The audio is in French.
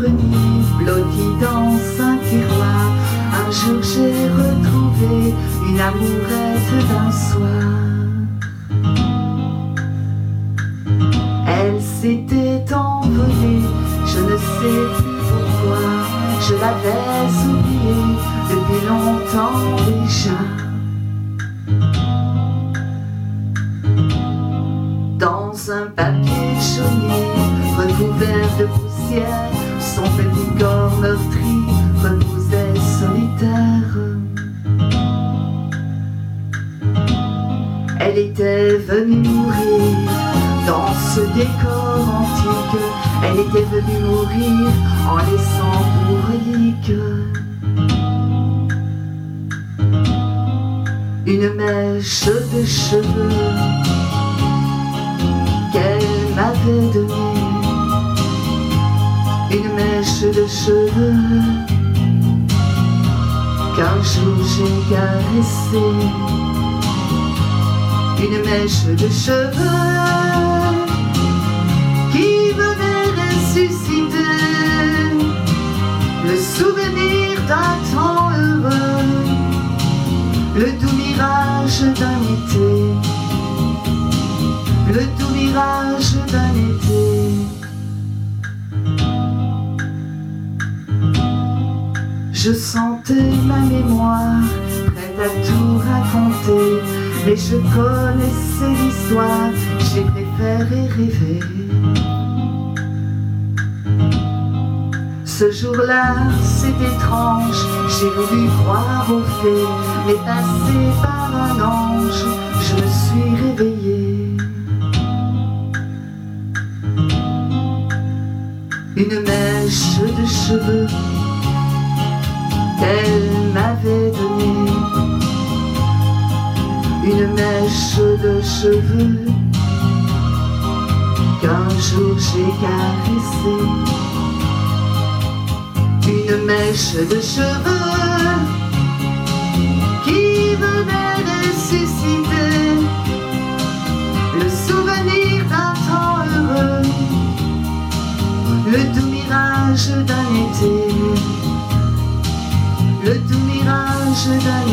grenier, blotti dans un tiroir. Un jour j'ai retrouvé une amourette d'un soir. Elle s'était envolée, je ne sais plus pourquoi. Je l'avais oubliée depuis longtemps déjà. Dans un papier jauni, recouvert de poussière, son petit corps meurtri reposait solitaire. Elle était venue mourir dans ce décor antique. Elle était venue mourir en laissant pour relique une mèche de cheveux de cheveux qu'un jour j'ai caressée une mèche de cheveux qui venait ressusciter le souvenir d'un temps heureux, le doux mirage d'un été, le doux mirage d'un été. Je sentais ma mémoire prête à tout raconter mais je connaissais l'histoire, j'ai préféré rêver. Ce jour-là, c'est étrange, j'ai voulu croire aux fées, mais passé par un ange, je me suis réveillée. Une mèche de cheveux qu'elle m'avait donnée une mèche de cheveux qu'un jour j'ai caressé. Une mèche de cheveux qui venait ressusciter le souvenir d'un temps heureux, le doux mirage d'un été, le doux mirage d'un.